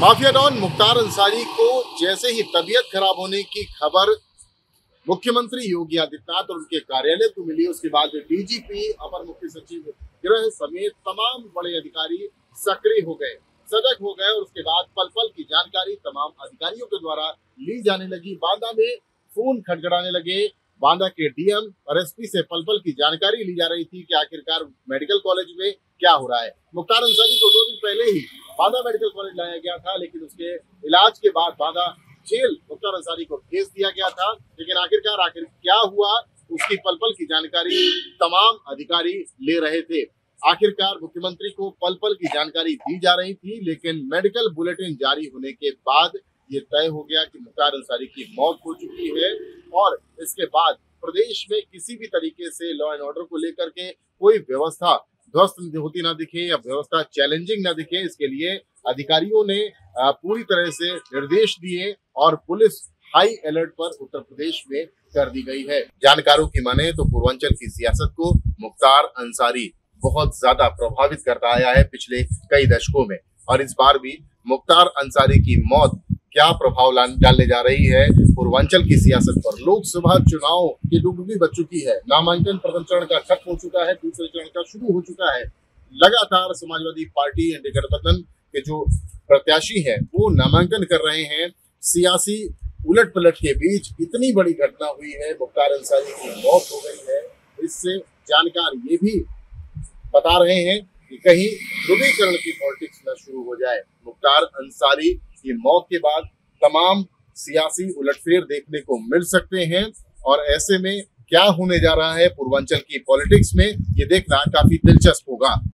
Mafia don Mukhtar Ansari को जैसे ही तबीयत खराब होने की खबर, मुख्यमंत्री योगी आदित्यनाथ और उनके कार्यालय को मिली, उसके बाद डीजीपी, अपर मुख्य सचिव गृह समेत तमाम बड़े अधिकारी सक्रिय हो गए, सजग हो गए और उसके बाद पल पल की जानकारी तमाम अधिकारियों के द्वारा ली जाने लगी। बांदा में फ़ोन खटखड़ाने लगे। बांदा के डीएम और एसपी से पल पल की जानकारी ली जा रही थी कि आखिरकार मेडिकल कॉलेज में क्या हो रहा है। मुख्तार अंसारी को दो दिन पहले ही बांदा मेडिकल कॉलेज लाया गया था, लेकिन उसके इलाज के बाद बांदा जेल मुख्तार अंसारी को भेज दिया गया था। लेकिन आखिरकार, आखिर क्या हुआ, उसकी पल पल की जानकारी तमाम अधिकारी ले रहे थे। आखिरकार, मुख्यमंत्री को पल पल की जानकारी दी जा रही थी, लेकिन मेडिकल बुलेटिन जारी होने के बाद ये तय हो गया कि मुख्तार अंसारी की मौत हो चुकी है और इसके बाद प्रदेश में किसी भी तरीके से लॉ एंड ऑर्डर को लेकर के कोई व्यवस्था ध्वस्त होती ना दिखे या व्यवस्था चैलेंजिंग ना दिखे, इसके लिए अधिकारियों ने पूरी तरह से निर्देश दिए और पुलिस हाई अलर्ट पर उत्तर प्रदेश में कर दी गई है। जानकारों की माने तो पूर्वांचल की सियासत को मुख्तार अंसारी बहुत ज़्यादा प्रभावित करता आया है पिछले कई दशकों में। और इस बार भी मुख्तार अंसारी की मौत क्या प्रभाव डालने जा रही है? पूर्वांचल की सियासत पर लोकसभा चुनाव की डुबडुबी बच चुकी है। नामांकन प्रथम चरण का खत्म हो चुका है, दूसरे चरण का शुरू हो चुका है। लगातार समाजवादी पार्टी एनडी गठबंधन के जो प्रत्याशी है, वो नामांकन कर रहे हैं। सियासी उलट पलट के बीच इतनी बड़ी घटना हुई है, मुख्तार अंसारी की मौत हो गई है। इससे जानकार ये भी बता रहे हैं कि कहीं ध्रुवीकरण की पॉलिटिक्स न शुरू हो जाए। मुख्तार अंसारी की मौत के बाद तमाम सियासी उलटफेर देखने को मिल सकते हैं। और ऐसे में क्या होने जा रहा है पूर्वांचल की पॉलिटिक्स में, ये देखना काफ़ी दिलचस्प होगा।